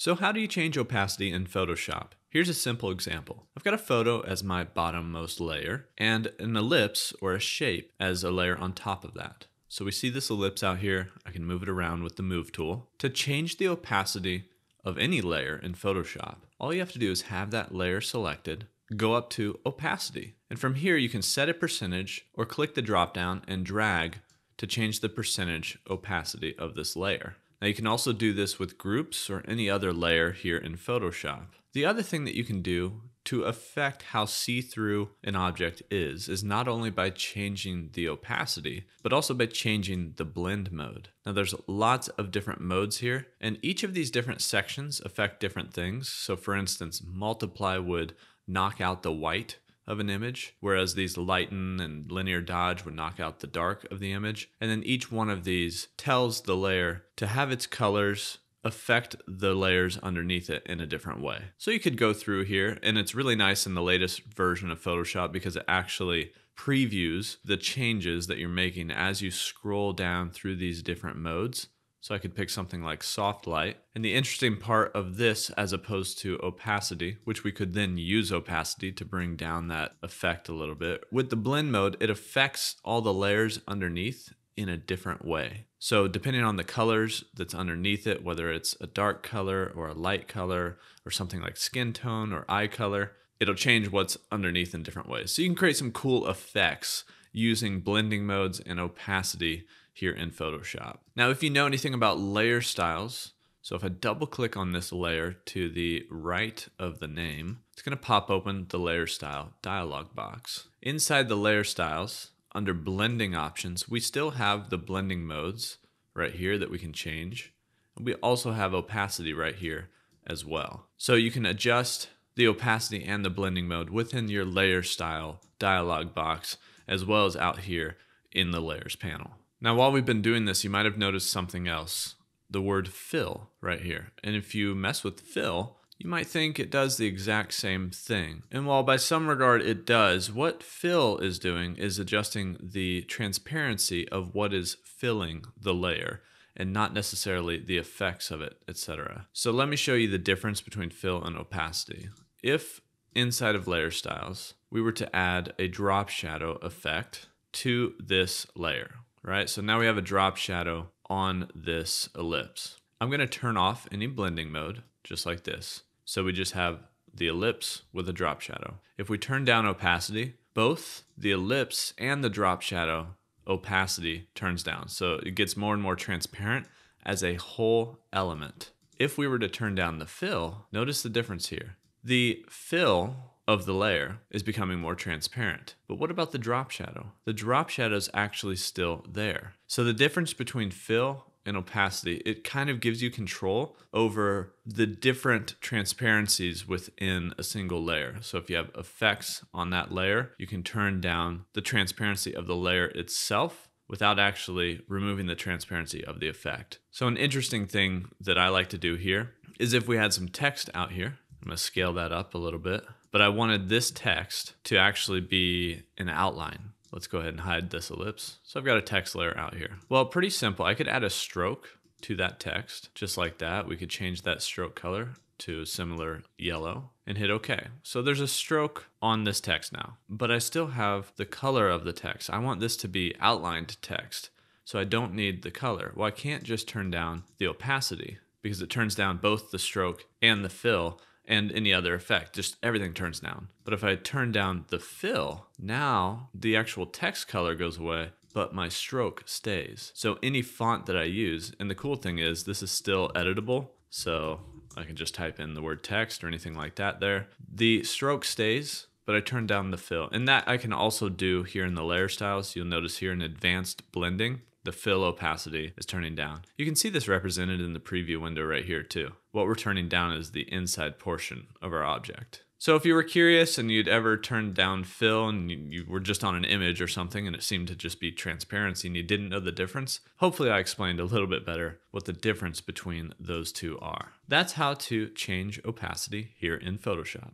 So how do you change opacity in Photoshop? Here's a simple example. I've got a photo as my bottommost layer and an ellipse or a shape as a layer on top of that. So we see this ellipse out here. I can move it around with the move tool. To change the opacity of any layer in Photoshop, all you have to do is have that layer selected, go up to opacity. And from here you can set a percentage or click the drop down and drag to change the percentage opacity of this layer. Now you can also do this with groups or any other layer here in Photoshop. The other thing that you can do to affect how see-through an object is, is not only by changing the opacity, but also by changing the blend mode. Now there's lots of different modes here, and each of these different sections affect different things. So for instance, multiply would knock out the white of an image, whereas these lighten and linear dodge would knock out the dark of the image. And then each one of these tells the layer to have its colors affect the layers underneath it in a different way. So you could go through here, and it's really nice in the latest version of Photoshop because it actually previews the changes that you're making as you scroll down through these different modes. So I could pick something like soft light. And the interesting part of this as opposed to opacity, which we could then use opacity to bring down that effect a little bit. With the blend mode, it affects all the layers underneath in a different way. So depending on the colors that's underneath it, whether it's a dark color or a light color or something like skin tone or eye color, it'll change what's underneath in different ways. So you can create some cool effects using blending modes and opacity here in Photoshop. Now, if you know anything about layer styles, so if I double click on this layer to the right of the name, it's gonna pop open the layer style dialog box. Inside the layer styles, under blending options, we still have the blending modes right here that we can change. We also have opacity right here as well. So you can adjust the opacity and the blending mode within your layer style dialog box, as well as out here in the layers panel. Now, while we've been doing this, you might have noticed something else, the word fill right here. And if you mess with fill, you might think it does the exact same thing. And while by some regard it does, what fill is doing is adjusting the transparency of what is filling the layer and not necessarily the effects of it, etc. So let me show you the difference between fill and opacity. If inside of layer styles, we were to add a drop shadow effect to this layer, right? So now we have a drop shadow on this ellipse. I'm going to turn off any blending mode, just like this. So we just have the ellipse with a drop shadow. If we turn down opacity, both the ellipse and the drop shadow opacity turns down. So it gets more and more transparent as a whole element. If we were to turn down the fill, notice the difference here. The fill of the layer is becoming more transparent. But what about the drop shadow? The drop shadow is actually still there. So the difference between fill and opacity, it kind of gives you control over the different transparencies within a single layer. So if you have effects on that layer, you can turn down the transparency of the layer itself without actually removing the transparency of the effect. So an interesting thing that I like to do here is if we had some text out here, I'm gonna scale that up a little bit but I wanted this text to actually be an outline. Let's go ahead and hide this ellipse. So I've got a text layer out here. Well, pretty simple. I could add a stroke to that text, just like that. We could change that stroke color to a similar yellow and hit OK. So there's a stroke on this text now, but I still have the color of the text. I want this to be outlined text, so I don't need the color. Well, I can't just turn down the opacity because it turns down both the stroke and the fill and any other effect. Just everything turns down. But if I turn down the fill, now the actual text color goes away, but my stroke stays. So any font that I use, and the cool thing is this is still editable. So I can just type in the word text or anything like that there. The stroke stays, but I turn down the fill. And that I can also do here in the layer styles. You'll notice here in advanced blending, the fill opacity is turning down. You can see this represented in the preview window right here too. What we're turning down is the inside portion of our object. So if you were curious and you'd ever turned down fill and you, were just on an image or something and it seemed to just be transparency and you didn't know the difference, hopefully I explained a little bit better what the difference between those two are. That's how to change opacity here in Photoshop.